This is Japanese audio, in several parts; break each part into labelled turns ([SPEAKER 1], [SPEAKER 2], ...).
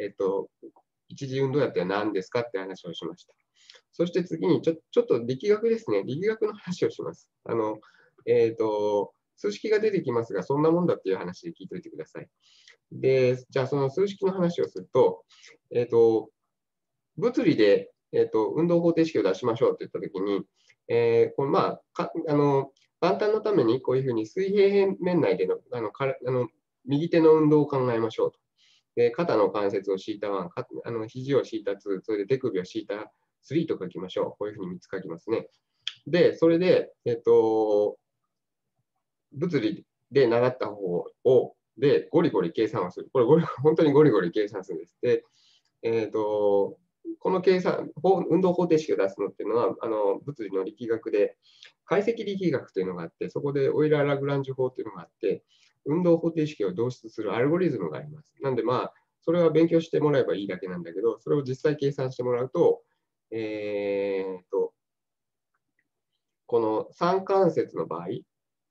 [SPEAKER 1] えっと、一次運動やって何ですかって話をしました。そして次にちょ、ちょっと力学ですね。力学の話をします。あの、えっ、ー、と、数式が出てきますが、そんなもんだっていう話で聞いておいてください。で、じゃあその数式の話をすると、えっ、ー、と、物理で、えっ、ー、と、運動方程式を出しましょうと言ったときに、えー、このまあ、かあの、簡単のためにこういうふうに水平面内でのあのかあの右手の運動を考えましょうと。で肩の関節をシータ1、あの肘をシータ2、それで手首をシータ3と書きましょう。こういうふうに3つ書きますね。で、それで、えっと、物理で習った方を、で、ゴリゴリ計算をする。これ、本当にゴリゴリ計算するんです。で、えっと、この計算、運動方程式を出すのっていうのは、あの物理の力学で、解析力学というのがあって、そこでオイラー・ラグランジュ法というのがあって、運動方程式を導出するアルゴリズムがあります。なんで、まあ、それは勉強してもらえばいいだけなんだけど、それを実際計算してもらうと、えー、と、この三関節の場合、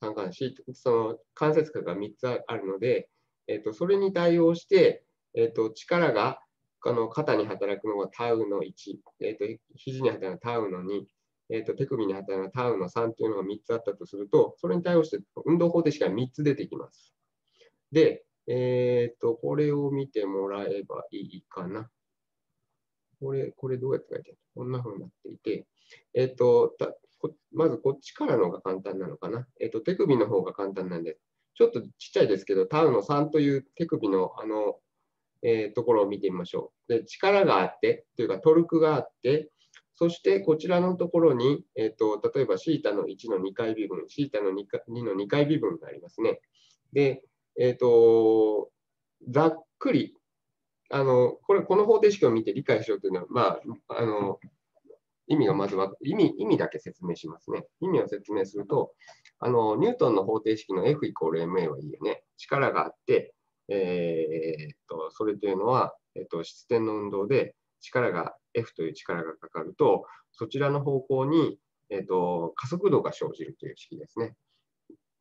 [SPEAKER 1] 三関節、その関節角が3つあるので、えー、とそれに対応して、えー、と力があの肩に働くのがタウの1、えー、と肘に働くタウの2、えー、と手首に働くタウの3というのが3つあったとすると、それに対応して運動方程式が3つ出てきます。で、えっ、ー、と、これを見てもらえばいいかな。これ、これどうやって書いてある？こんな風になっていて、えっ、ー、と、まずこっちからの方が簡単なのかな。えっ、ー、と、手首の方が簡単なんで、ちょっとちっちゃいですけど、タウの3という手首のあの、えー、ところを見てみましょう。で力があって、というかトルクがあって、そしてこちらのところに、えーと、例えばシータの1の2回微分、シータの 2, 2の2回微分がありますね。で、えっ、ー、と、ざっくり、あの、これ、この方程式を見て理解しようというのは、まあ、あの、意味がまずは、意味、意味だけ説明しますね。意味を説明すると、あの、ニュートンの方程式の F イコール MA はいいよね。力があって、えー、っと、それというのは、えっと、質点の運動で力が、F という力がかかると、そちらの方向に、えっと、加速度が生じるという式ですね。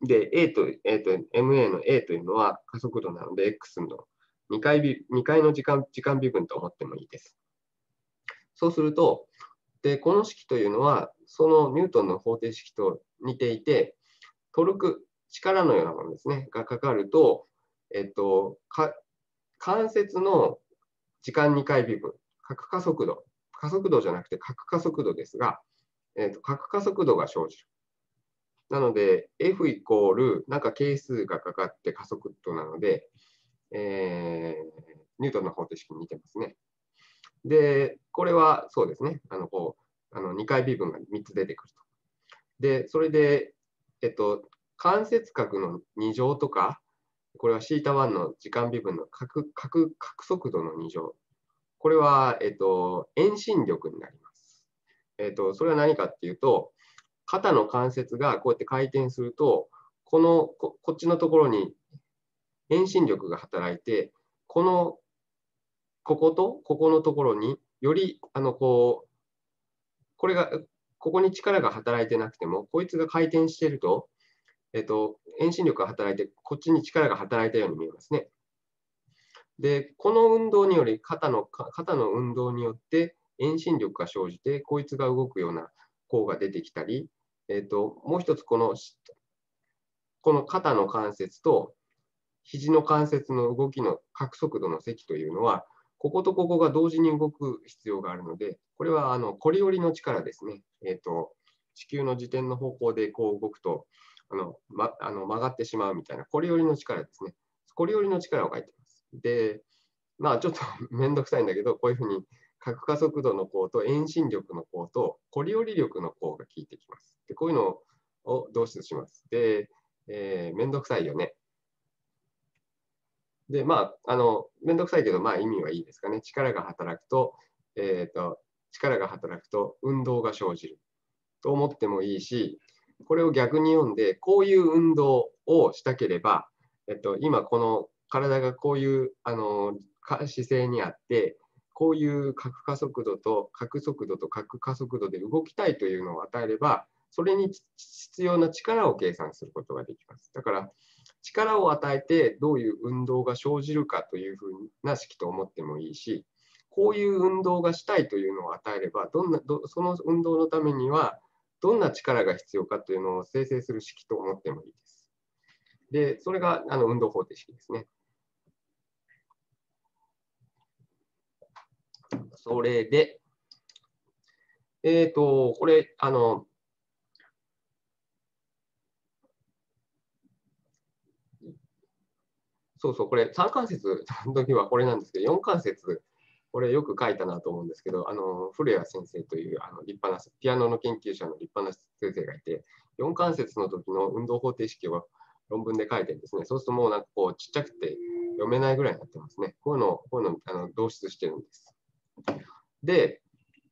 [SPEAKER 1] で、A と、えーと、MA の A というのは加速度なので、X の2回 ,2 回の時間時間微分と思ってもいいです。そうすると、でこの式というのは、そのニュートンの方程式と似ていて、トルク、力のようなものですね、がかかると、えっと、関節の時間2回微分、角加速度、加速度じゃなくて角加速度ですが、えっと、角加速度が生じる。なので、F イコール、なんか係数がかかって加速度なので、えー、ニュートンの方程式に似てますね。で、これはそうですね、あのこうあの2回微分が3つ出てくると。で、それで、えっと、関節角の2乗とか、これは θ1 の時間微分の角角角速度の2乗。これは、えっと、遠心力になります。えっと、それは何かっていうと、肩の関節がこうやって回転すると、このこっちのところに遠心力が働いて、このこことここのところによりあのこうこれがここに力が働いてなくても、こいつが回転してると、えっと、遠心力が働いて、こっちに力が働いたように見えますね。で、この運動により肩の、肩の運動によって遠心力が生じて、こいつが動くような項が出てきたり、えーと、もう一つこの、この肩の関節と肘の関節の動きの角速度の積というのは、こことここが同時に動く必要があるので、これはあのコリオリの力ですね。えーと、地球の自転の方向でこう動くとあの、ま、あの曲がってしまうみたいなコリオリの力ですね。コリオリの力を書いてます。で、まあちょっと めんどくさいんだけど、こういうふうに角加速度の項と遠心力の項とコリオリ力の項が効いてきます。でこういうのを導出します。で、えー、めんどくさいよね。で、まあ、あの、めんどくさいけど、まあ意味はいいですかね。力が働くと、えっ、ー、と、力が働くと運動が生じると思ってもいいし、これを逆に読んで、こういう運動をしたければ、えっと、今この体がこういうあの姿勢にあって、こういう角加速度と角速度と角加速度で動きたいというのを与えれば、それに必要な力を計算することができます。だから、力を与えてどういう運動が生じるかというふうな式と思ってもいいし、こういう運動がしたいというのを与えれば、どんなどその運動のためにはどんな力が必要かというのを生成する式と思ってもいいです。で、それがあの運動方程式ですね。それで、えっ、ー、と、これ、あの、そうそう、これ3関節 の時はこれなんですけど、4関節、これよく書いたなと思うんですけど、あの古谷先生というあの立派なピアノの研究者の立派な先生がいて、4関節の時の運動方程式を論文で書いてですね、そうするともうなんかこうちっちゃくて読めないぐらいになってますね。こういうのこういうのあの導出してるんです。で、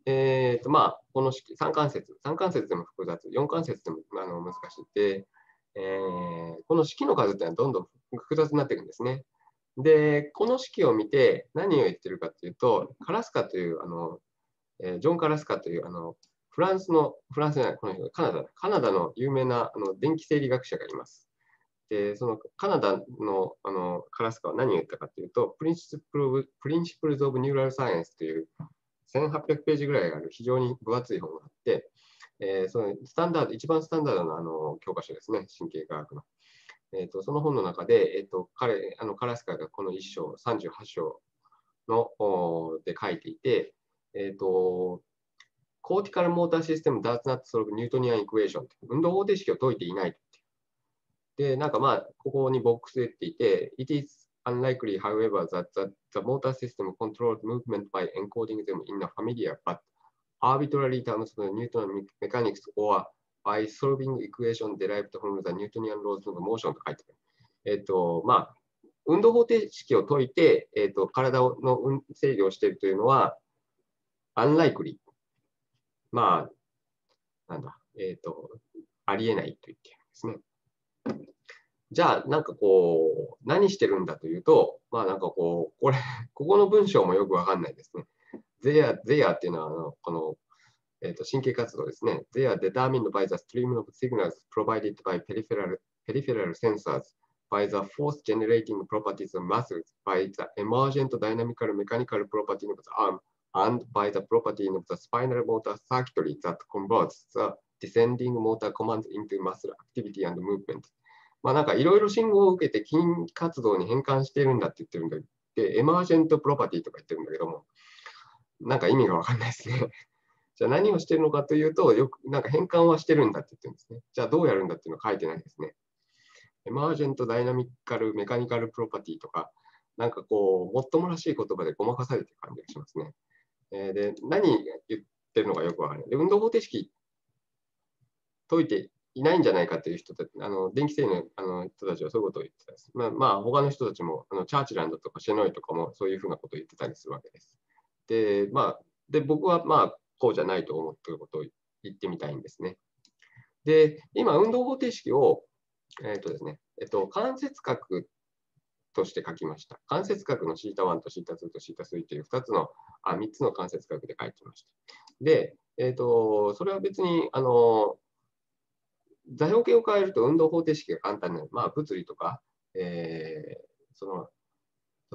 [SPEAKER 1] えーとまあ、この式、3関節、3関節でも複雑、4関節でもあの難しいで、えー、この式の数っていうのはどんどん複雑になっていくんですね。で、この式を見て何を言ってるかというと、カラスカという、あのえー、ジョン・カラスカというあのフランスの、フランスじゃない、この人、カナダ、カナダの有名なあの電気生理学者がいます。で、そのカナダのあのカラスカは何を言ったかというと、Principles of Neural Science という1800ページぐらいある非常に分厚い本があって、えー、そのスタンダード、一番スタンダードなあの教科書ですね、神経科学の。えーと、その本の中で、えーと、彼、あのカラスカがこの1章、38章ので書いていて、えーと、コーティカルモーターシステム does not solve Newtonian equation 運動方程式を解いていないで、なんかまあ、ここにボックスで言っていて、It is unlikely, however, that the, the motor system controls movement by encoding them in a familiar but arbitrary terms of Newton mechanics or by solving equation derived from the Newtonian laws of motion と書いてある。えっ、ー、と、まあ、運動方程式を解いて、えっ、ー、と、体の制御をしているというのは、unlikely。まあ、なんだ、えっ、ー、と、ありえないと言ってるんですね。じゃあ、なんかこう、何してるんだというと、まあなんかこう、これ、ここの文章もよくわかんないですね。ゼア、ゼアっていうのは、あのこの、えー、と神経活動ですね。They are determined by the stream of signals provided by peripheral, peripheral sensors, by the force generating properties of muscles, by the emergent dynamical mechanical property of the arm, and by the property of the spinal motor circuitry that converts the descending motor commands into muscle activity and movement. まあなんかいろいろ信号を受けて筋活動に変換しているんだって言ってるんだで、エマージェントプロパティとか言ってるんだけども、なんか意味がわかんないですね。じゃあ何をしてるのかというと、よくなんか変換はしてるんだって言ってるんですね。じゃあどうやるんだっていうのは書いてないですね。エマージェントダイナミカルメカニカルプロパティとか、なんかこう、もっともらしい言葉でごまかされてる感じがしますね。えー、で、何言ってるのかよくわからない。で、運動方程式解いていないんじゃないかという人たち、あの電気制のあの人たちはそういうことを言ってたです。まあ、まあ、他の人たちも、あのチャーチランドとかシェノイとかもそういうふうなことを言ってたりするわけです。で、まあ、で僕はまあ、こうじゃないと思っていることを言ってみたいんですね。で、今、運動方程式を、えっ、ー、とですね、えっ、と、関節角として書きました。関節角の θ1 と θ2 と θ3 という2つの、あ、3つの関節角で書いてました。で、えっ、ー、と、それは別に、あの、 座標系を変えると運動方程式が簡単になる。まあ、物理とか、えー、その、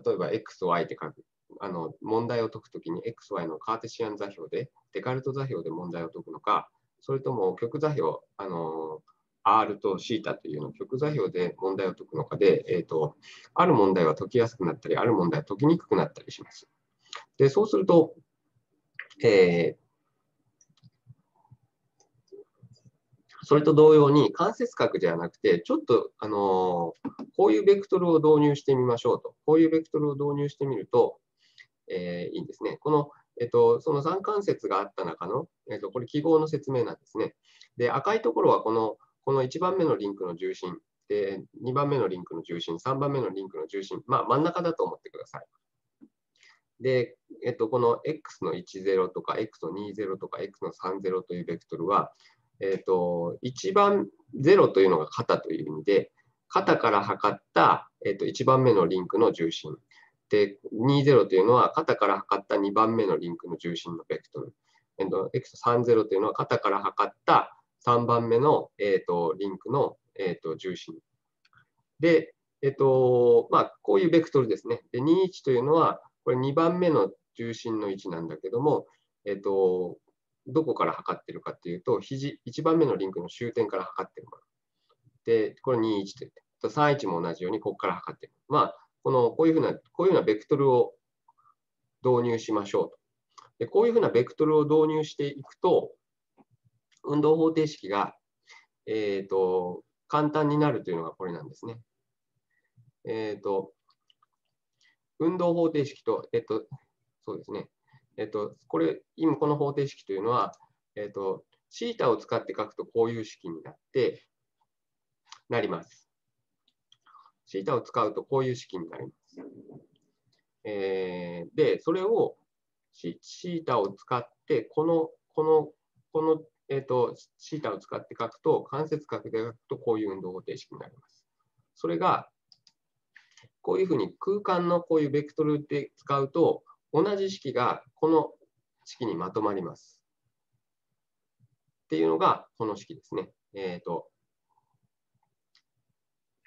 [SPEAKER 1] 例えば x、y って書く。あの問題を解くときに x、y のカーテシアン座標で、デカルト座標で問題を解くのか、それとも極座標、あの R と θ というの極座標で問題を解くのかで、えーと、ある問題は解きやすくなったり、ある問題は解きにくくなったりします。でそうすると、えー、それと同様に関節角ではなくて、ちょっと、あのこういうベクトルを導入してみましょうと。こういうベクトルを導入してみると、えー、いいんですね。この、えっと、その三関節があった中の、えっと、これ記号の説明なんですね。で、赤いところはこの、この1番目のリンクの重心、で、2番目のリンクの重心、3番目のリンクの重心、まあ真ん中だと思ってください。で、えっと、この x の10とか x の20とか x の30というベクトルは、えっ、ー、と、1番0というのが肩という意味で、肩から測った、えー、と1番目のリンクの重心。で、20というのは肩から測った2番目のリンクの重心のベクトル。えー、と X30 というのは肩から測った3番目の、えー、とリンクの、えー、と重心。で、えっと、まあ、こういうベクトルですね。で、21というのは、これ2番目の重心の位置なんだけども、えっと、どこから測ってるかっていうと、肘、1番目のリンクの終点から測ってるもの。で、これ21と言って、31も同じようにここから測ってる。まあ、この、こういうふうな、こういうようなベクトルを導入しましょうと。でこういうふうなベクトルを導入していくと、運動方程式が、えーと、簡単になるというのがこれなんですね。えっ、ー、と、運動方程式と、えっ、ー、と、そうですね。えっ、と、これ、今この方程式というのは、えっ、と、シータを使って書くとこういう式になって、なります。シータを使うとこういう式になります。えー、で、それをシータを使って、この、この、この、えっ、と、シータを使って書くと、関節角で書くとこういう運動方程式になります。それが、こういうふうに空間のこういうベクトルで使うと、同じ式がこの式にまとまります。っていうのがこの式ですね。えっ、ー、と、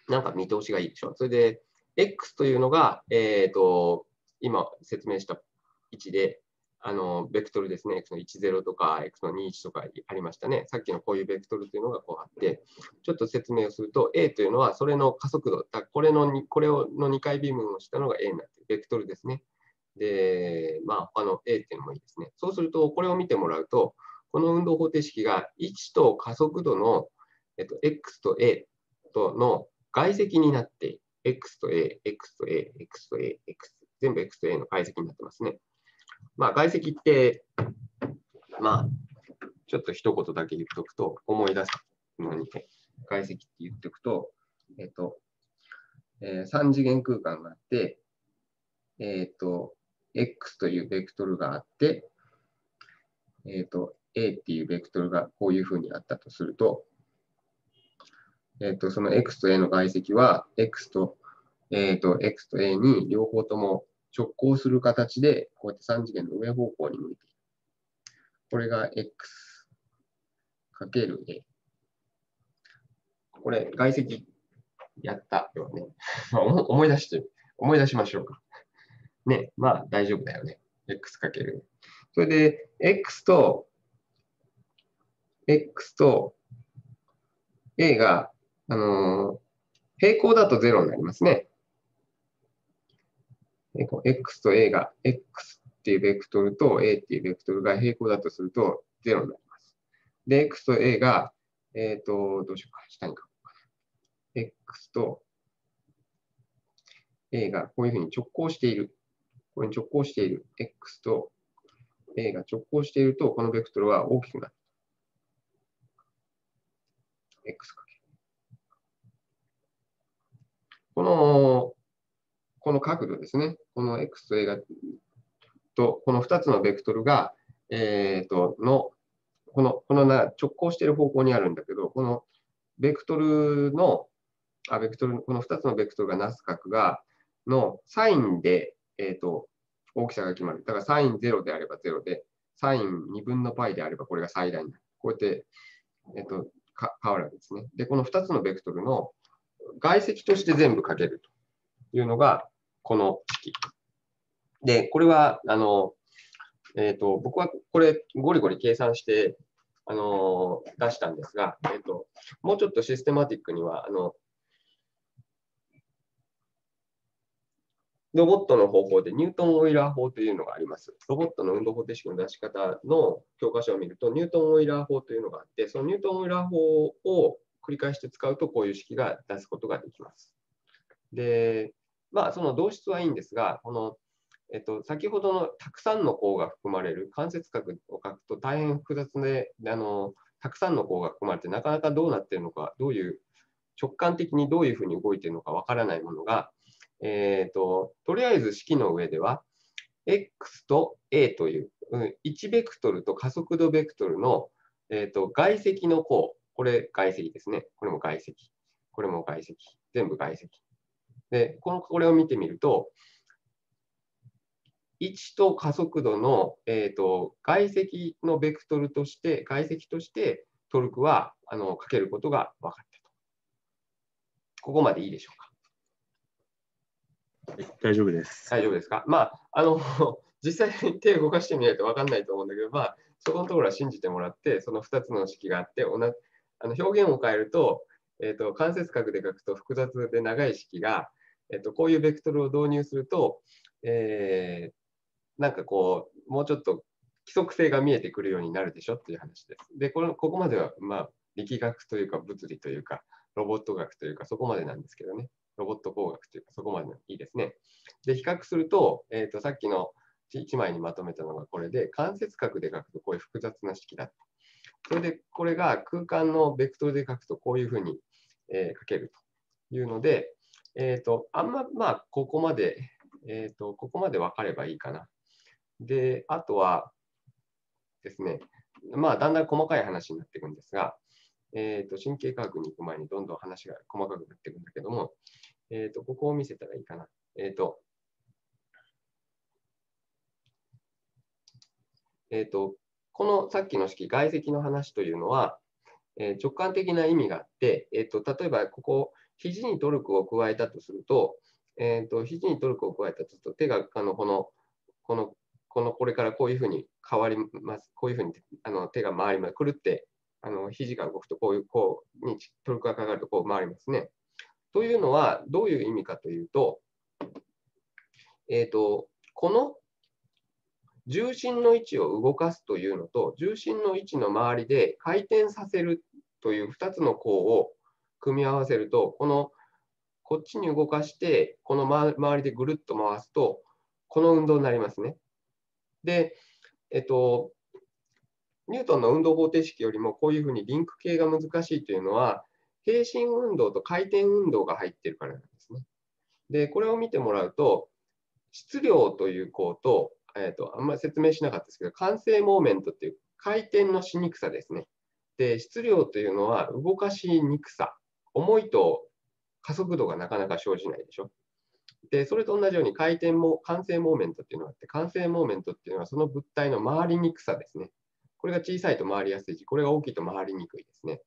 [SPEAKER 1] なんか見通しがいいでしょ。それで、x というのが、えっ、ー、と、今説明した位置で、あの、ベクトルですね。x の10とか x の21とかありましたね。さっきのこういうベクトルというのがこうあって、ちょっと説明をすると、a というのはそれの加速度、これのこれをの2回微分をしたのが a になってる、ベクトルですね。で、まあ、他の a っていうのもいいですね。そうすると、これを見てもらうと、この運動方程式が位置と加速度の、えっと、x と a との外積になって、x と a、x と a、x と a、x、全部 x と a の解積になってますね。まあ、外積って、まあ、ちょっと一言だけ言っておくと、思い出すのに、外積って言っておくと、えっと、えー、3次元空間があって、えっと、x というベクトルがあって、えっと、a っていうベクトルがこういうふうにあったとすると、えっと、その x と a の外積は、x と、えっと、x と a に両方とも直行する形で、こうやって3次元の上方向に向いている。これが x かける a。これ、外積やったよね。思い出して、思い出しましょうか。ね、まあ大丈夫だよね。x かける。それで、x と、x と a が、あのー、平行だと0になりますね。x と a が x っていうベクトルと a っていうベクトルが平行だとすると0になります。で、x と a が、えっ、ー、と、どうしようか、下に書こうかな。x と a がこういうふうに直行している。これに直行している。x と a が直行していると、このベクトルは大きくなる。x かけこのこの角度ですね。この x と a がと、この2つのベクトルが、えっ、ー、と、の、この、このな直行している方向にあるんだけど、このベクトルの、あ、ベクトル、この2つのベクトルがなす角が、のサインで、えっ、ー、と、大きさが決まる。だからサイン0であれば0で、サイン2分の π であればこれが最大になる。こうやって、えっ、ー、と、変わるわけですね。で、この2つのベクトルの外積として全部かけるというのが、この式。で、これは、あの、えっ、ー、と、僕はこれ、ゴリゴリ計算して、あの、出したんですが、えっ、と、もうちょっとシステマティックには、あの、ロボットの方法でニュートン・オイラー法というのがあります。ロボットの運動方程式の出し方の教科書を見ると、ニュートン・オイラー法というのがあって、そのニュートン・オイラー法を繰り返して使うと、こういう式が出すことができます。で、まあ、その導出はいいんですが、この、えっと、先ほどのたくさんの項が含まれる関節角を書くと大変複雑で、あのたくさんの項が含まれて、なかなかどうなっているのか、どういう直感的にどういうふうに動いているのかわからないものが、えーと、とりあえず式の上では、x と a という、1ベクトルと加速度ベクトルの、えーと、外積の項、これ外積ですね。これも外積。これも外積。全部外積。で、このこれを見てみると、位置と加速度の、えーと、外積のベクトルとして、外積としてトルクはあのかけることが分かったと。ここまでいいでしょうか？
[SPEAKER 2] 大丈夫です。
[SPEAKER 1] 大丈夫ですか？まあ、あの、実際に手を動かしてみないと分かんないと思うんだけど、まあ、そこのところは信じてもらって、その2つの式があって、同じあの表現を変えると、えっ、と、間接角で書くと複雑で長い式が、えっ、と、こういうベクトルを導入すると、えーなんかこう、もうちょっと規則性が見えてくるようになるでしょっていう話です。で、これここまでは、まあ、力学というか物理というか、ロボット学というか、そこまでなんですけどね。ロボット工学というか、そこまでいいですね。で、比較すると、えー、とさっきの1枚にまとめたのがこれで、間接角で書くとこういう複雑な式だった。それで、これが空間のベクトルで書くとこういうふうに、えー書けるというので、えっ、と、あんま、まあ、ここまで、えっ、と、ここまで分かればいいかな。で、あとはですね、まあ、だんだん細かい話になっていくんですが、えっ、と、神経科学に行く前にどんどん話が細かくなっていくんだけども、えっ、と、ここを見せたらいいかな。えっ、と、えっ、と、このさっきの式、外積の話というのは、え直感的な意味があって、えっ、と、例えばここ、肘にトルクを加えたとすると、えっ、と、肘にトルクを加えたとすると、手が、あの、この、この、この、これからこういうふうに変わります。こういうふうにあの手が回ります。くるって、あの、肘が動くと、こういう、こう、にトルクがかかると、こう回りますね。というのは、どういう意味かというと、えっ、と、この重心の位置を動かすというのと、重心の位置の周りで回転させるという2つの項を組み合わせると、このこっちに動かして、この周りでぐるっと回すと、この運動になりますね。で、えっと、ニュートンの運動方程式よりもこういうふうにリンク系が難しいというのは、平心運動と回転運動が入ってるからなんですね。で、これを見てもらうと、質量という項と、えっと、あんまり説明しなかったですけど、慣性モーメントっていう回転のしにくさですね。で、質量というのは動かしにくさ。重いと加速度がなかなか生じないでしょ。で、それと同じように回転も、慣性モーメントっていうのがあって、慣性モーメントっていうのはその物体の回りにくさですね。これが小さいと回りやすいし、これが大きいと回りにくいですね。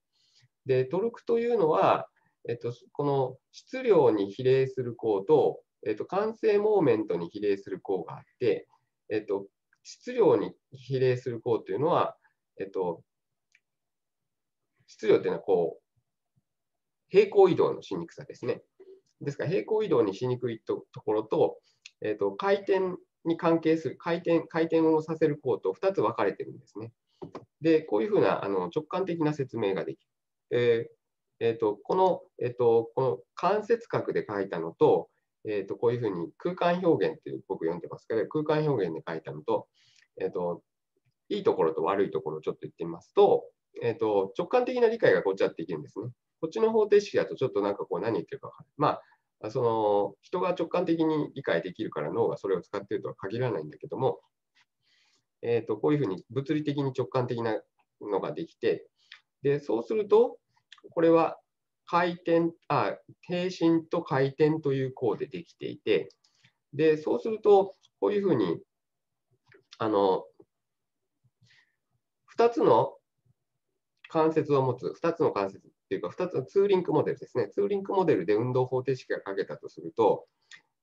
[SPEAKER 1] で、トルクというのは、えっと、この質量に比例する項と、えっと、慣性モーメントに比例する項があって、えっと、質量に比例する項というのは、えっと、質量っていうのはこう、平行移動のしにくさですね。ですから、平行移動にしにくいとところと、えっと、回転に関係する、回転、回転をさせる項と2つ分かれてるんですね。で、こういうふうなあの直感的な説明ができる。えーえーとこの、えーと、この間接角で書いたのと、えーと、こういうふうに空間表現っていう僕読んでますけど、空間表現で書いたのと、えーと、いいところと悪いところをちょっと言ってみますと、えーと、直感的な理解がこっちはできるんですね。こっちの方程式だとちょっとなんかこう何言ってるか分かる。まあ、その人が直感的に理解できるから脳がそれを使っているとは限らないんだけども、えー、とこういうふうに物理的に直感的なのができて、でそうすると、これは回転あ、平心と回転という項でできていて、でそうすると、こういうふうに、あの、2つの関節を持つ、2つの関節っていうか、2つのツーリンクモデルですね。ツーリンクモデルで運動方程式が書けたとすると、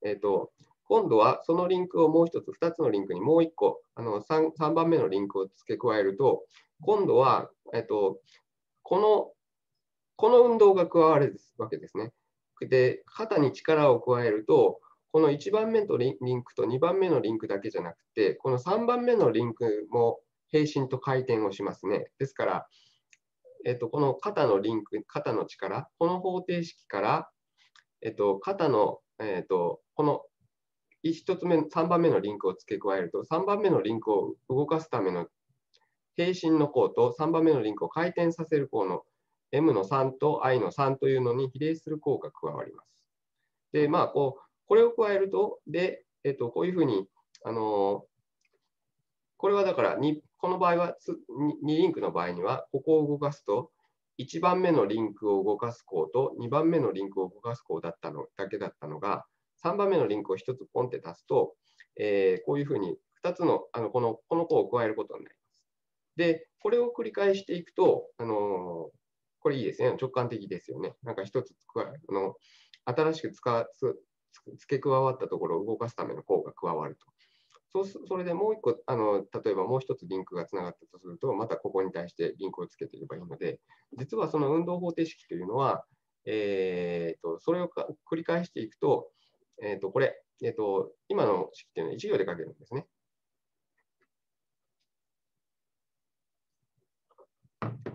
[SPEAKER 1] えっ、と、今度はそのリンクをもう1つ、2つのリンクにもう1個、あの 3, 3番目のリンクを付け加えると、今度は、えっ、と、この、この運動が加わるわけですね。で、肩に力を加えると、この1番目のリンクと2番目のリンクだけじゃなくて、この3番目のリンクも平心と回転をしますね。ですから、えっと、この肩のリンク、肩の力、この方程式から、えっと、肩の、えっと、この1つ目、3番目のリンクを付け加えると、3番目のリンクを動かすための平心の項と3番目のリンクを回転させる項の M の3と I の3というのに比例する項が加わります。で、まあ、こう、これを加えると、で、えっと、こういうふうに、あのこれはだから2、この場合は2リンクの場合には、ここを動かすと、1番目のリンクを動かす項と2番目のリンクを動かす項だったのだけだったのが、3番目のリンクを1つポンって足すと、えーこういうふうに2つの、あのこのこの項を加えることになります。で、これを繰り返していくと、あのこれいいですね。直感的ですよね。なんか一つ加あの新しく使付け加わったところを動かすための項が加わると。そうそれでもう一個あの、例えばもう一つリンクがつながったとすると、またここに対してリンクをつけていればいいので、実はその運動方程式というのは、えーと、それを繰り返していくと、えーと、これ、えーと、今の式というのは1行で書けるんですね。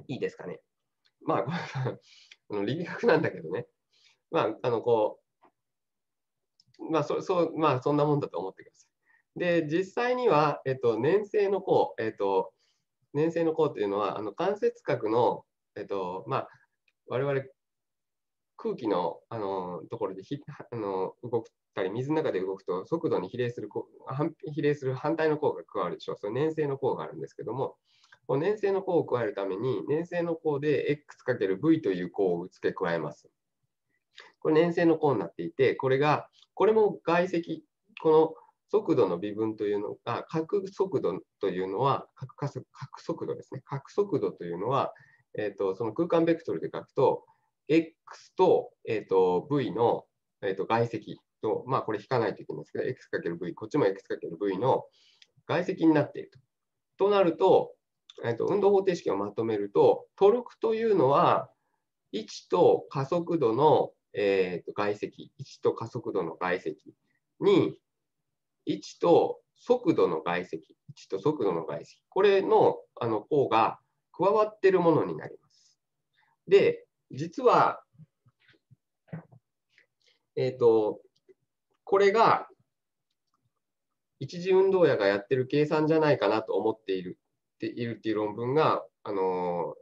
[SPEAKER 1] いいですかね。まあ、これ 力学なんだけどね。まあ、あの、こう、まあ、そそう、まあ、そんなもんだと思ってください。で、実際には、えっと、年生の項、えっと、年生の項というのは、あの関節角の、えっと、まあ、我々空気のあのところでひあの動くたり、水の中で動くと速度に比例する比例する反対の項が加わるでしょう。その年生の項があるんですけども、この年生の項を加えるために、年生の項で x×v という項を付け加えます。これ年生の項になっていて、これが、これも外積、この速度の微分というのが、角速度というのは、角角速度ですね。角速度というのは、えーと、その空間ベクトルで書くと、x と,、えーと、v の、えーと、外積と、まあこれ引かないといけないんですけど、x×v、こっちも x×v の外積になっていると。となると、えーと、運動方程式をまとめると、トルクというのは、位置と加速度の、えー、と外積、位置と加速度の外積に、位置と速度の外積、位置と速度の外積、これのあの項が加わっているものになります。で、実は、えっ、ー、と、これが一次運動野がやってる計算じゃないかなと思っているているっていう論文が、あの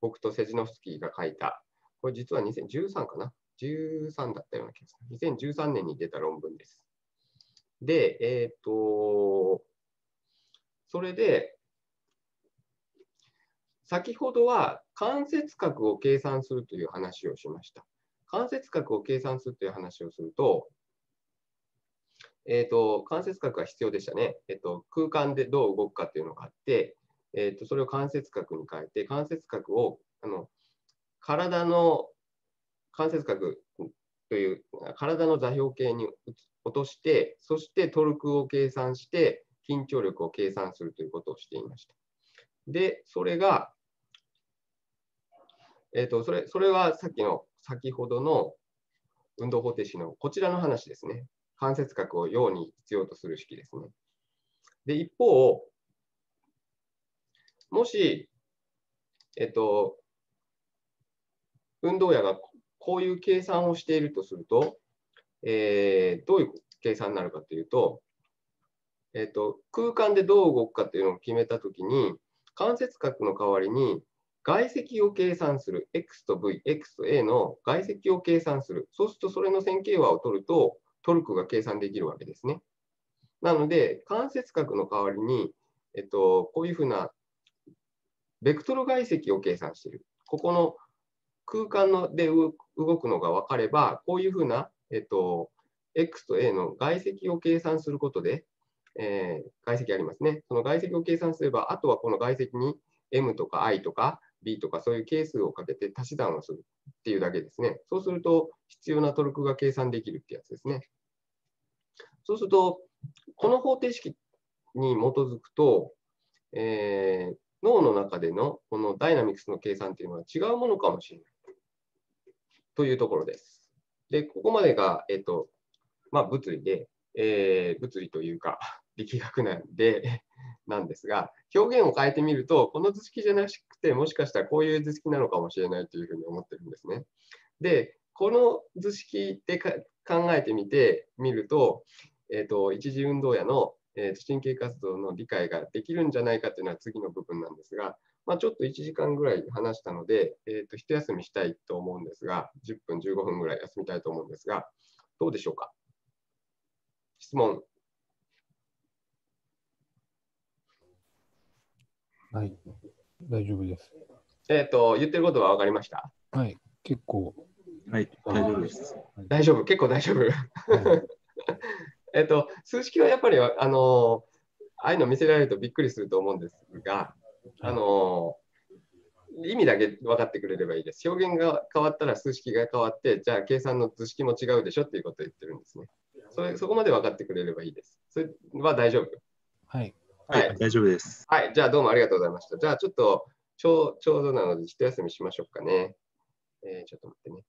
[SPEAKER 1] 僕とセジノフスキーが書いた、これ実は2013かな ?13 だったような気がする。2013年に出た論文です。で、えっ、と、それで、先ほどは関節角を計算するという話をしました。関節角を計算するという話をすると、えっ、ー、と、関節角が必要でしたね。え、ー、と、空間でどう動くかっていうのがあって、えーと、それを関節角に変えて、関節角をあの体の関節角という体の座標系に落として、そしてトルクを計算して、緊張力を計算するということをしていました。で、それが、えーと、それそれはさっきの先ほどの運動方程式のこちらの話ですね。関節角を陽に必要とする式ですね。で、一方、もし、えっと、運動野がこういう計算をしているとすると、えー、どういう計算になるかというと、えっと、空間でどう動くかというのを決めたときに、関節角の代わりに外積を計算する、x と v、x と a の外積を計算する。そうすると、それの線形和を取ると、トルクが計算できるわけですね。なので、関節角の代わりに、えっと、こういうふうなベクトル外積を計算している。ここの空間ので動くのが分かれば、こういうふうな、えっと、x と a の外積を計算することで、えー、外積ありますね。その外積を計算すれば、あとはこの外積に m とか i とか b とかそういう係数をかけて足し算をするっていうだけですね。そうすると必要なトルクが計算できるってやつですね。そうすると、この方程式に基づくと、えー、脳の中でのこのダイナミクスの計算というのは違うものかもしれないというところです。で、ここまでが、えっと、まあ、物理で、えー、物理というか、力学なんで、なんですが、表現を変えてみると、この図式じゃなくて、もしかしたらこういう図式なのかもしれないというふうに思ってるんですね。で、この図式で考えてみてみると、えっ、と、一次運動野のえー、神経活動の理解ができるんじゃないかというのは次の部分なんですが、まあ、ちょっと1時間ぐらい話したので、えー、と一休みしたいと思うんですが、10分、15分ぐらい休みたいと思うんですが、どうでしょうか？質問。
[SPEAKER 2] はい、大丈夫です。
[SPEAKER 1] えっ、ー、と、言ってることは分かりました？
[SPEAKER 2] はい、結構。
[SPEAKER 3] はい、大丈夫です。
[SPEAKER 1] 大丈夫、結構大丈夫。はいえっと、数式はやっぱり、あの、ああいうの見せられるとびっくりすると思うんですが、あの、意味だけ分かってくれればいいです。表現が変わったら数式が変わって、じゃあ計算の図式も違うでしょっていうことを言ってるんですね。それそこまで分かってくれればいいです。それは大丈夫？
[SPEAKER 2] はい。
[SPEAKER 1] はい
[SPEAKER 3] はい、大丈夫です。
[SPEAKER 1] はい、じゃあどうもありがとうございました。じゃあちょっとちょうちょうどなので一休みしましょうかね。えーちょっと待ってね。